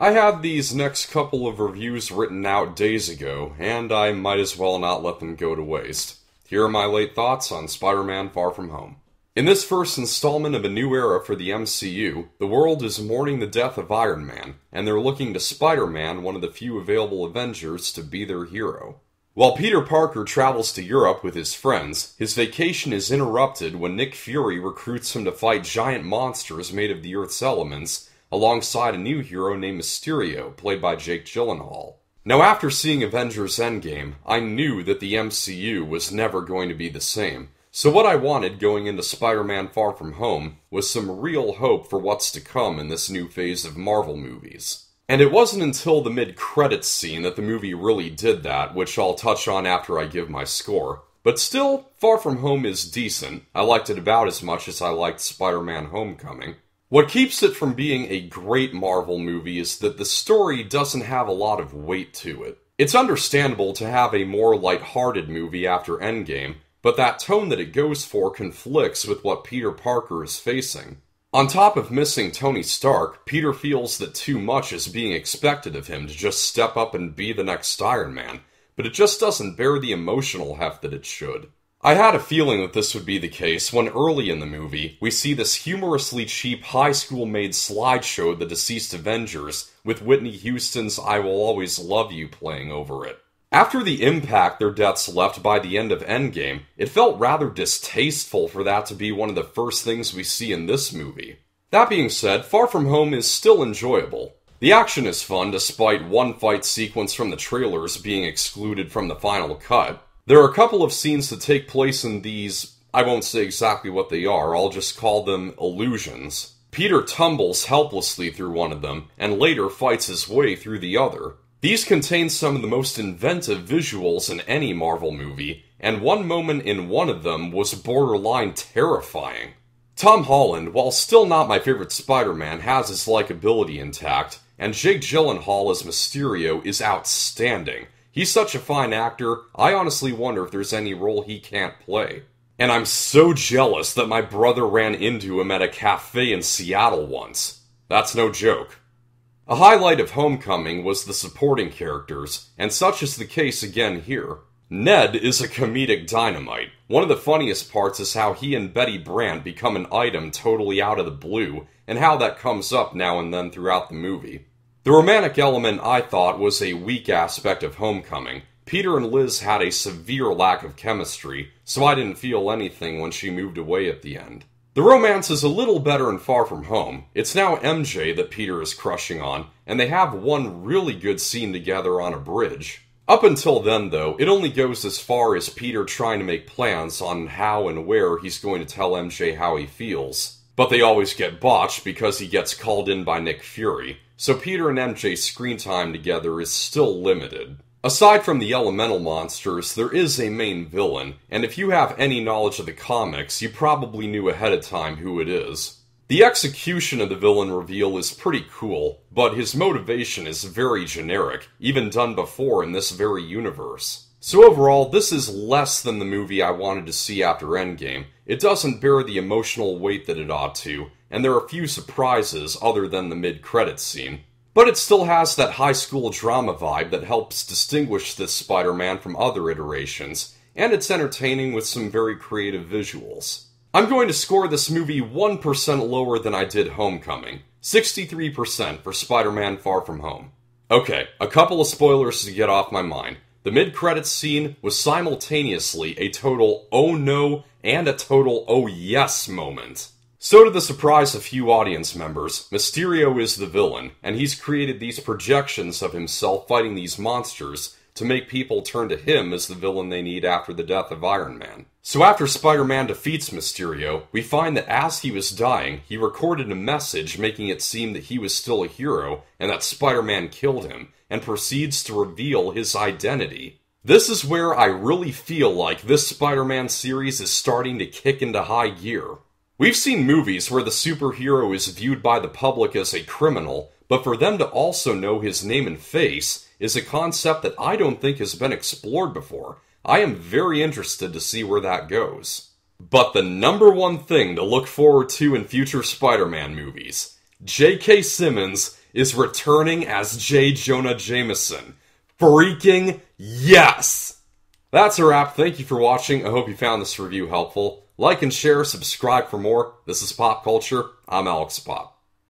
I had these next couple of reviews written out days ago, and I might as well not let them go to waste. Here are my late thoughts on Spider Man Far From Home. In this first installment of a new era for the MCU, the world is mourning the death of Iron Man, and they're looking to Spider Man, one of the few available Avengers, to be their hero. While Peter Parker travels to Europe with his friends, his vacation is interrupted when Nick Fury recruits him to fight giant monsters made of the Earth's elements, alongside a new hero named Mysterio, played by Jake Gyllenhaal. Now, after seeing Avengers Endgame, I knew that the MCU was never going to be the same. So, what I wanted going into Spider Man Far From Home was some real hope for what's to come in this new phase of Marvel movies. And it wasn't until the mid credits scene that the movie really did that, which I'll touch on after I give my score. But still, Far From Home is decent. I liked it about as much as I liked Spider Man Homecoming. What keeps it from being a great Marvel movie is that the story doesn't have a lot of weight to it. It's understandable to have a more light-hearted movie after Endgame, but that tone that it goes for conflicts with what Peter Parker is facing. On top of missing Tony Stark, Peter feels that too much is being expected of him to just step up and be the next Iron Man, but it just doesn't bear the emotional heft that it should. I had a feeling that this would be the case when early in the movie we see this humorously cheap high school made slideshow of the deceased Avengers with Whitney Houston's I Will Always Love You playing over it. After the impact their deaths left by the end of Endgame, it felt rather distasteful for that to be one of the first things we see in this movie. That being said, Far From Home is still enjoyable. The action is fun despite one fight sequence from the trailers being excluded from the final cut. There are a couple of scenes that take place in these, I won't say exactly what they are, I'll just call them illusions. Peter tumbles helplessly through one of them, and later fights his way through the other. These contain some of the most inventive visuals in any Marvel movie, and one moment in one of them was borderline terrifying. Tom Holland, while still not my favorite Spider Man, has his likability intact, and Jake Gyllenhaal as Mysterio is outstanding. He's such a fine actor, I honestly wonder if there's any role he can't play. And I'm so jealous that my brother ran into him at a cafe in Seattle once. That's no joke. A highlight of Homecoming was the supporting characters, and such is the case again here. Ned is a comedic dynamite. One of the funniest parts is how he and Betty Brant become an item totally out of the blue, and how that comes up now and then throughout the movie. The romantic element I thought was a weak aspect of Homecoming. Peter and Liz had a severe lack of chemistry, so I didn't feel anything when she moved away at the end. The romance is a little better in Far From Home. It's now MJ that Peter is crushing on, and they have one really good scene together on a bridge. Up until then, though, it only goes as far as Peter trying to make plans on how and where he's going to tell MJ how he feels. But they always get botched because he gets called in by Nick Fury, so Peter and MJ's screen time together is still limited. Aside from the elemental monsters, there is a main villain, and if you have any knowledge of the comics, you probably knew ahead of time who it is. The execution of the villain reveal is pretty cool, but his motivation is very generic, even done before in this very universe. So overall, this is less than the movie I wanted to see after Endgame. It doesn't bear the emotional weight that it ought to, and there are few surprises other than the mid-credits scene. But it still has that high school drama vibe that helps distinguish this Spider-Man from other iterations, and it's entertaining with some very creative visuals. I'm going to score this movie 1% lower than I did Homecoming. 63% for Spider-Man Far From Home. Okay, a couple of spoilers to get off my mind. The mid-credits scene was simultaneously a total oh no and a total oh yes moment. So, to the surprise of few audience members, Mysterio is the villain, and he's created these projections of himself fighting these monsters to make people turn to him as the villain they need after the death of Iron Man. So, after Spider Man defeats Mysterio, we find that as he was dying, he recorded a message making it seem that he was still a hero and that Spider Man killed him, and proceeds to reveal his identity. This is where I really feel like this Spider Man series is starting to kick into high gear. We've seen movies where the superhero is viewed by the public as a criminal, but for them to also know his name and face is a concept that I don't think has been explored before. I am very interested to see where that goes. But the number one thing to look forward to in future Spider Man movies J.K. Simmons is returning as J. Jonah Jameson. Freaking yes! That's a wrap. Thank you for watching. I hope you found this review helpful. Like and share, subscribe for more. This is Popp Culture. I'm Alex Popp.